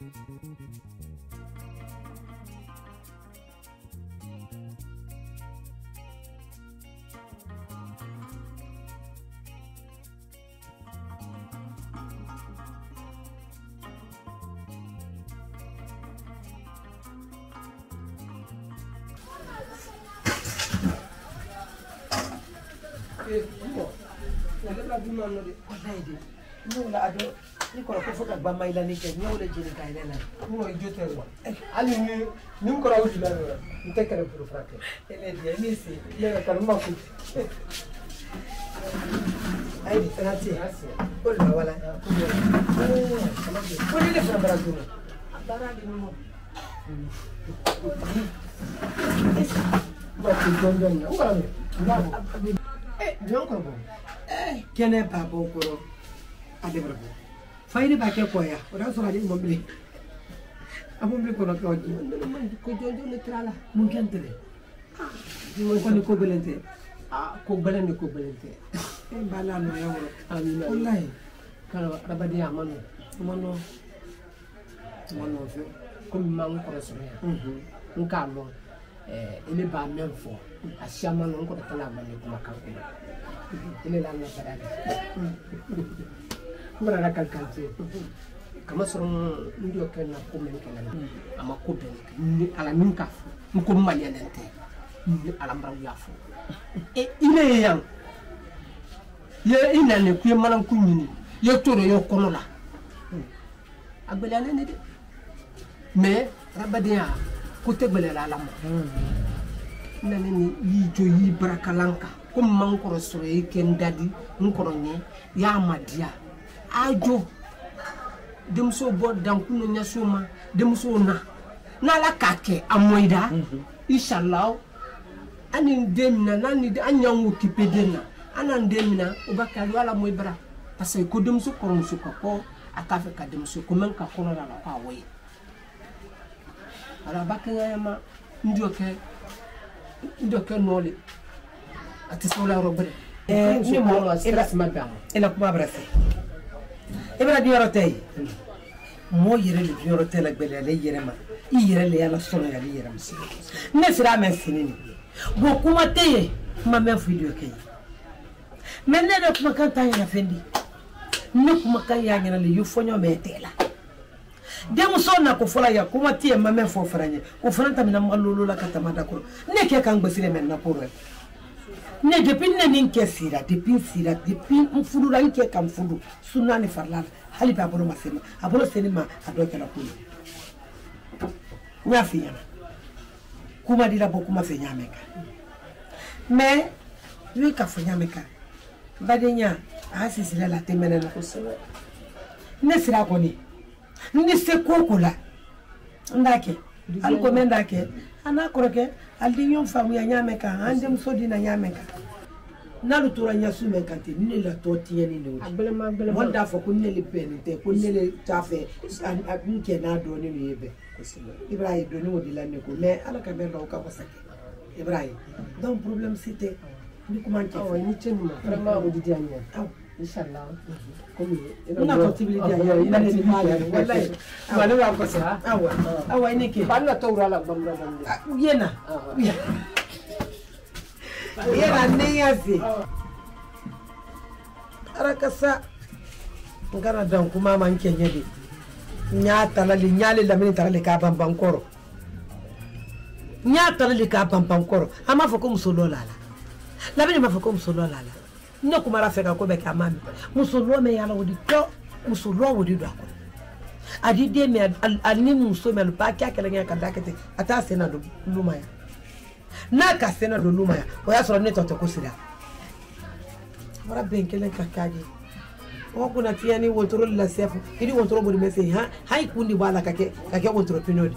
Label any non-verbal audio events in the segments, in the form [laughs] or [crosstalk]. Mo, na gaba bi ma no de, wallahi de. Mo na ado nikora kufuka gbama ila nike ni ole jini ka ile na ngo ijote wa ali ni ni mkora udi la na ntekere puru frake ele dia ni si le ka rumba ku ai bitrati ol ba wala ah, ko ni le fra bara ku bara di mo ba ku don don na wala ni eh nyon ko bo eh kene pa bo ko ro adebra bo fayde ba ke koya ora so hadi mo mbili amu mbili ko no ko ji man ko jojo ne trala mu kentele ko ni ko belente ah ko belende ko belente [laughs] e bala no ya wala amina wallahi kala rabadi ya manu manu manu fe ko mi ma ko so ya mhm. nka no eh ele ba men fo asiama no ko tala ma ne kuma kan ko ele la na fara kumana na kalikante kama sɔrɔ n dɔ kɛ na ko min kɛ na a ma ko bɛn kɛ ni ala min ka fɔ n ko maliyalen tɛ ni ala maraw y'a fɔ e ile ye yan ye i nalen k'i ye manaku ɲini i ye to dɔ y'o kɔnɔ la a gɛlɛyalen de dɛ mais arabadenya ko tɛ gɛlɛyala ala ma n nalen ni y'i jɔ y'i barakalan kan ko n ma n kɔrɔ sɔrɔ i kɛ n dadi n kɔrɔ ɲɛ i y'a ma diya a jɔ denmuso bɔ dankun dɔ ɲɛsin o ma denmuso na n'ala k'a kɛ a mɔyida mhm. inshallah an ni den mina n'an ni an y'an okipe den na an n'an den mina o ba kari ala mɔyi bara parce que ko denmuso kɔrɔmuso ka kɔ a t'a fɛ ka denmuso ko mɛn ka kɔnɔ da la ko awɔ ye ala a b'a kɛɲɛ ma n jɔ kɛ n jɔ kɛ nɔ le a tɛ se o la yɔrɔ bɛrɛ. ɛɛ ne mɔgɔ e la kuma bɛ a ma e la kuma bɛrɛ fɛ. i e bɛna dun yɔrɔ tɛ ye mɔɔ yɛrɛ le dun yɔrɔ tɛ la gbɛlɛyala i yɛrɛ ma i yɛrɛ le y'ala sɔnɔyala i yɛrɛ ma ne sira mɛn fini ni bon kuma tɛ ye kuma mɛn fɔ i dɔ kɛ ye mɛ ne yɛrɛ kumakan t'a yɛrɛ fɛn di ne kumakan y'a ɲɛna le y'u fɔɲɔ mɛn tɛ la denmuso na ko fɔla ya kuma tɛ ye ma mɛn fɔ fara ɲɛ o fana tɛmɛna ma lolo la ka tama dakɔrɔ ne kɛ kan gbɛsi le mɛ nakoro ye ne depuis ne ni n cɛ sira depuis n sira depuis n fudula n cɛ ka n fudu sunna ni farila la hali bi a bolo ma se ma a bolo se ne ma a dɔ kɛra ko ye n y'a f'i ɲɛna kuma dira bɔ kuma fɛ ɲaamɛ kan mais i bɛ ka fɔ ɲaamɛ kan badenya a y'a sisira la a tɛ mɛnɛ na kosɛbɛ ne sira kɔni n ni se ko o ko la n t'a kɛ hali ko n bɛ n t'a kɛ ana kɔrɔkɛ ali ɲɔn faamuya ɲaamɛ kan an denmuso dina ɲaamɛ kan n'alu tora ɲasu mɛn kan ten ne la tɔ tiɲɛni de o mɔni t'a fɔ ko ne le bɛnnen tɛ ko ne le t'a fɛ n kɛ n'a dɔɔnin de ye bɛn i b'a ye dɔɔnin o de la ne ko mɛ ala ka bɛn dɔw ka wasa kɛ i b'a ye donc problème si tɛ ni kuma cɛ fɔ ni ce nin ma vraiment o de diya n ye inshallah ah, ah, ah. kuna arakasa ngara dan kuma man kenye de nya talali nyale lamini talali ka bamban koro nya talali ka bamban koro ko musolo lala lamini ko musolo ne kun b'a fɛ ka ko bɛɛ kɛ a ma mɛn muso lɔ mɛ yala o de tɔ muso lɔ o de don a kɔnɔ a di den mɛ a ni muso mɛ ba kɛ kɛlɛkɛ ka da kɛ ten a t'a sen na don luma n'a ka sen na don luma yan o y'a sɔrɔ ne tɔ tɛ ko sira wara bɛn kelen ka k'a ye o kunna fiɲɛ ni wotoro lasɛ fɔ i ni wotoro boli bɛ se ha hali kun de b'a la ka kɛ ka kɛ wotoro pinɛ de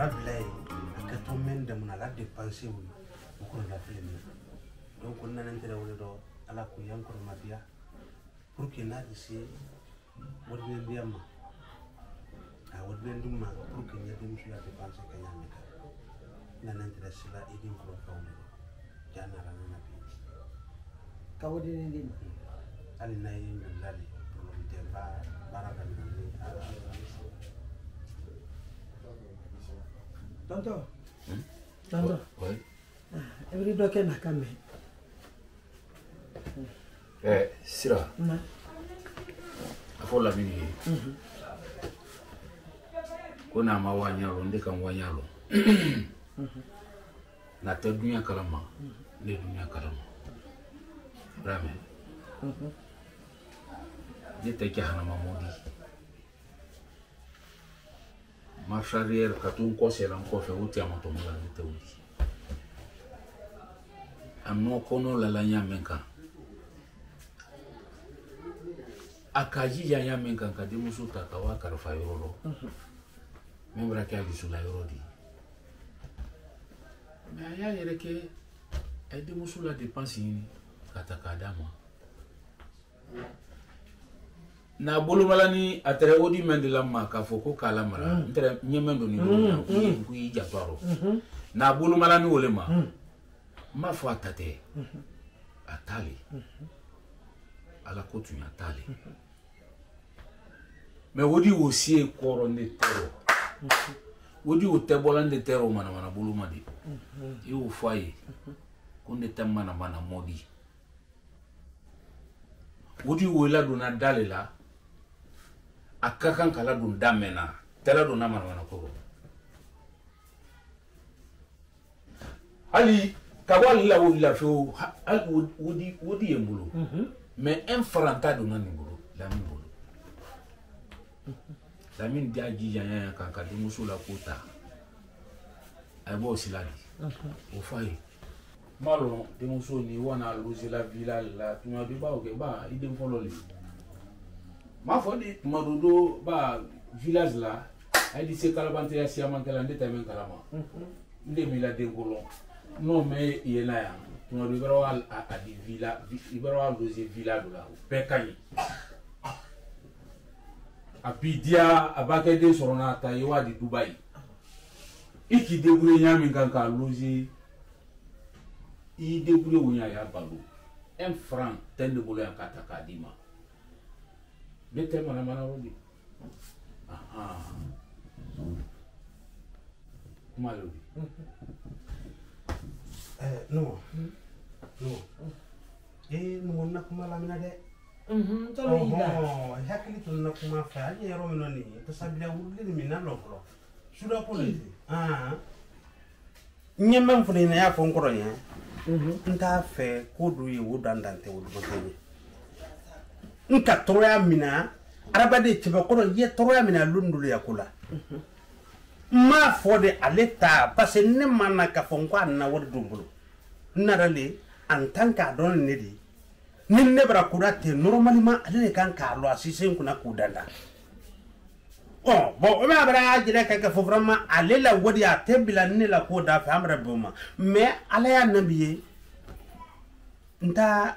kɔrɔda bila ye a kɛtɔ min dɛmɛna a ka depanse o ye o kɔrɔda filɛ nin ye donc ko nana n tɛrɛ wele dɔ ala ko yan kɔrɔmadiya pour que n'a bɛ se wɔribilendiya ma a wɔribilendi ma pour que n ye denmuso ya depanse ka ɲa sila i den kɔrɔ fɛnw de don ja nara n'a ye ɲɔlila de problème tɛ baara daminɛ Tonto. Hmm? Tonto. What? Ah, every dog can come. Eh, Sira. Na. Afola mini. Mhm. Kuna mawanyalo ndika mwanyalo. Mhm. Na te dunia kalama. Mhm. Ne dunia kalama. Rame. Mhm. Je te kahana mamodi. Mhm. marche arrière ka to n kɔsɛla n kɔfɛ o tiyama tɔmɔ la ne tɛ o di a nɔ kɔnɔ lala n akaji mɛn kan a ka jija y'a mɛn kan ka denmuso ta ka wa kalifa yɔrɔ lɔ min bɔra kɛ a dusu musu la depansi ɲini ka ta na bolomalani a tɛrɛ o di mɛn de la ma k'a fɔ ko k'a lamara n tɛrɛ mm. n ye mɛn don nin yɔrɔ mm, la n mm. ye n ko i janto a mm-hmm. rɔ na bolomalani o le ma n b'a fɔ a ta tɛ a t'ale ala mm-hmm. mm-hmm. e ko tun y'a t'ale mɛ o di o si ye kɔrɔ ne tɛrɛ o di o tɛ bɔla ne tɛrɛ o manamana boloma de i y'o fɔ a ye ko ne tɛ manamana mɔdi o di o ladonna da le la. a ka kan ka ladon da mɛn na tɛ ladon na manamana ko hali ka bɔ ale la wuli la fiyewu hali wodi wodi ye n bolo mɛ un faranta donna nin bolo lami bolo lami de y'a jija ɲɛ yan kan ka denmuso la k'o ta a b'o sila de o fa ye n b'a dɔn denmuso ni wana lozela villa la tuma bɛɛ i b'a kɛ b'a i den fɔlɔ le. m'a fɔ de madodo ba village la a di se kalabanteya siamankɛla n de tɛmɛ kalama mhm. n de m'i la denkolon n'o mɛ yen na yan tuma dɔ i b'a dɔn a di villa i b'a dɔn a loze villa dɔ la o bɛɛ ka ɲi a b'i diya a b'a kɛ den sɔrɔ n'a ta ye waa di dubayi i k'i débrouiller ɲa min kan k'a loze i débrouiller o ɲa y'a balo un franc tɛ ne bolo yan k'a ta k'a d'i ma Dia teh mana-mana rugi. Aha. Malu. Eh, no. No. Eh, nungon na kumalamina de. Mhm, tolo ida. Oh, hakili ya tun na kuma fa ya romi mino ni. To sabila wurli ni mina lokro. Sura ko ni. Ah. Nyemma mfuni na ya fonkoro nya. Mhm. Nta fe dan yi wudandante wudumata nya. nka tɔɔrɔya min na adamaden cɛbakɔrɔ i ye tɔɔrɔya min na ko la n m'a fɔ de ale ta parce ne ma na k'a fɔ n ko a nana wari don bolo n nana le en tant que dɔn ne de ni ne bara koda ten normalement ale de kan k'a lɔ a sise kunna k'u danda ɔ bɔn o b'a bara y'a jira ka vraiment ale la wari a tɛ bila ne la k'o da fɛ an bara mais ala y'a nabi ye n ta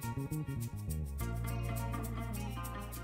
Thank you.